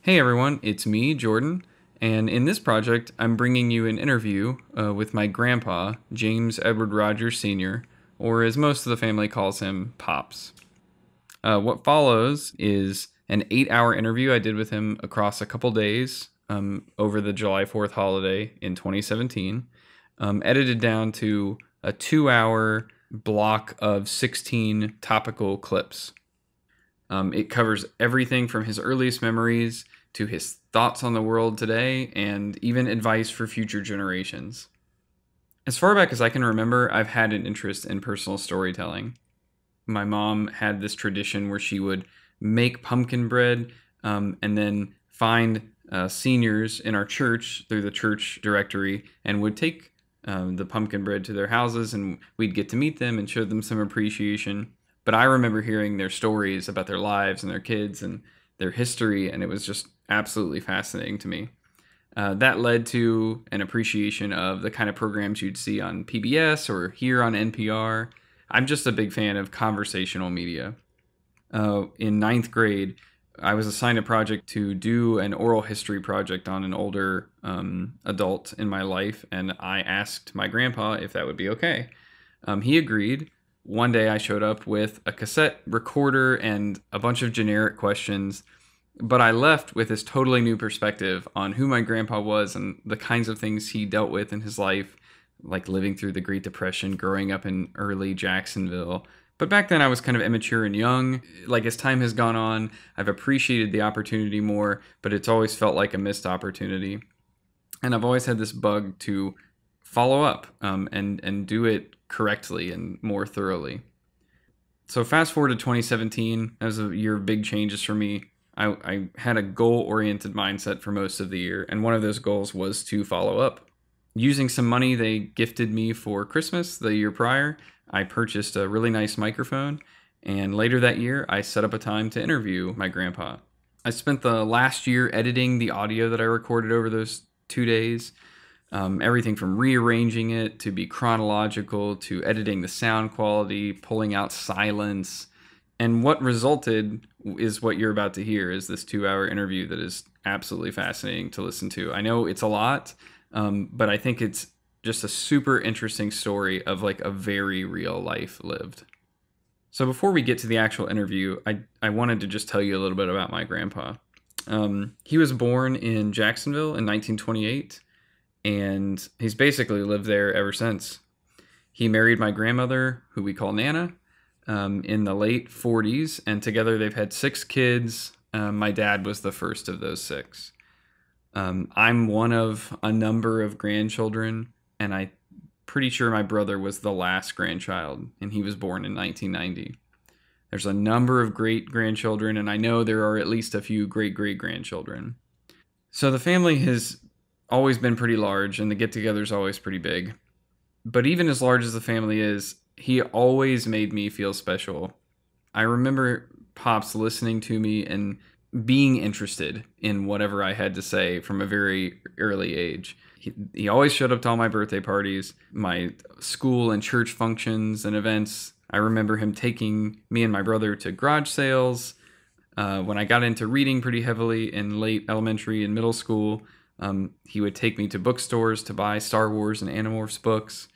Hey everyone, it's me, Jordan, and in this project, I'm bringing you an interview uh, with my grandpa, James Edward Rogers Sr., or as most of the family calls him, Pops. Uh, what follows is an eight hour interview I did with him across a couple days um, over the July 4th holiday in 2017, um, edited down to a two hour block of 16 topical clips. Um, it covers everything from his earliest memories to his thoughts on the world today and even advice for future generations. As far back as I can remember, I've had an interest in personal storytelling. My mom had this tradition where she would make pumpkin bread um, and then find uh, seniors in our church through the church directory and would take um, the pumpkin bread to their houses and we'd get to meet them and show them some appreciation. But I remember hearing their stories about their lives and their kids and their history, and it was just absolutely fascinating to me. Uh, that led to an appreciation of the kind of programs you'd see on PBS or here on NPR. I'm just a big fan of conversational media. Uh, in ninth grade, I was assigned a project to do an oral history project on an older um, adult in my life, and I asked my grandpa if that would be okay. Um, he agreed. One day I showed up with a cassette recorder and a bunch of generic questions, but I left with this totally new perspective on who my grandpa was and the kinds of things he dealt with in his life, like living through the Great Depression, growing up in early Jacksonville, but back then I was kind of immature and young. Like as time has gone on, I've appreciated the opportunity more, but it's always felt like a missed opportunity. And I've always had this bug to follow up um, and and do it correctly and more thoroughly. So fast forward to 2017, that was a year of big changes for me. I, I had a goal-oriented mindset for most of the year, and one of those goals was to follow up. Using some money they gifted me for Christmas the year prior, I purchased a really nice microphone, and later that year, I set up a time to interview my grandpa. I spent the last year editing the audio that I recorded over those two days. Um, everything from rearranging it to be chronological to editing the sound quality, pulling out silence. And what resulted is what you're about to hear is this two hour interview that is absolutely fascinating to listen to. I know it's a lot, um, but I think it's just a super interesting story of like a very real life lived. So before we get to the actual interview, I, I wanted to just tell you a little bit about my grandpa. Um, he was born in Jacksonville in 1928, and he's basically lived there ever since. He married my grandmother, who we call Nana, um, in the late 40s, and together they've had six kids. Um, my dad was the first of those six. Um, I'm one of a number of grandchildren and I pretty sure my brother was the last grandchild and he was born in 1990. There's a number of great grandchildren and I know there are at least a few great great grandchildren. So the family has always been pretty large and the get-together's always pretty big. But even as large as the family is, he always made me feel special. I remember Pops listening to me and being interested in whatever I had to say from a very early age. He, he always showed up to all my birthday parties, my school and church functions and events. I remember him taking me and my brother to garage sales. Uh, when I got into reading pretty heavily in late elementary and middle school, um, he would take me to bookstores to buy Star Wars and Animorphs books.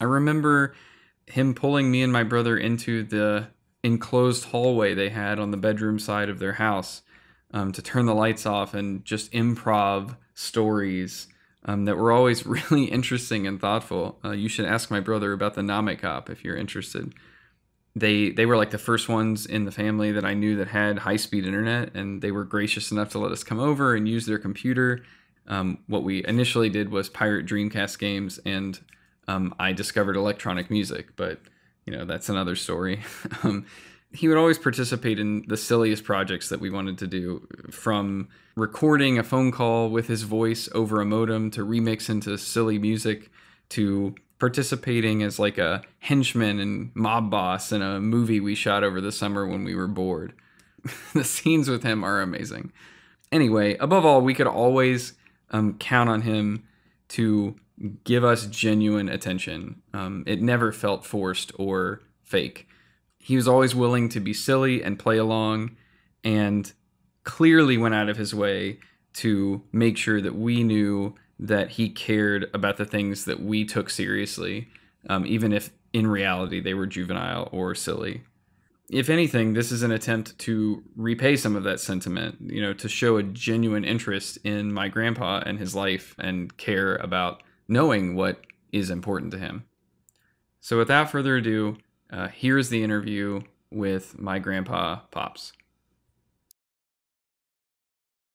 I remember him pulling me and my brother into the enclosed hallway they had on the bedroom side of their house um, to turn the lights off and just improv stories um, that were always really interesting and thoughtful. Uh, you should ask my brother about the Namekop if you're interested. They they were like the first ones in the family that I knew that had high speed internet, and they were gracious enough to let us come over and use their computer. Um, what we initially did was pirate Dreamcast games, and um, I discovered electronic music, but you know that's another story. Um, he would always participate in the silliest projects that we wanted to do from recording a phone call with his voice over a modem to remix into silly music to participating as like a henchman and mob boss in a movie we shot over the summer when we were bored. the scenes with him are amazing. Anyway, above all, we could always um, count on him to give us genuine attention. Um, it never felt forced or fake he was always willing to be silly and play along and clearly went out of his way to make sure that we knew that he cared about the things that we took seriously, um, even if in reality they were juvenile or silly. If anything, this is an attempt to repay some of that sentiment, you know, to show a genuine interest in my grandpa and his life and care about knowing what is important to him. So, without further ado, uh, here's the interview with my grandpa, Pops.